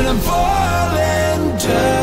when I'm falling down.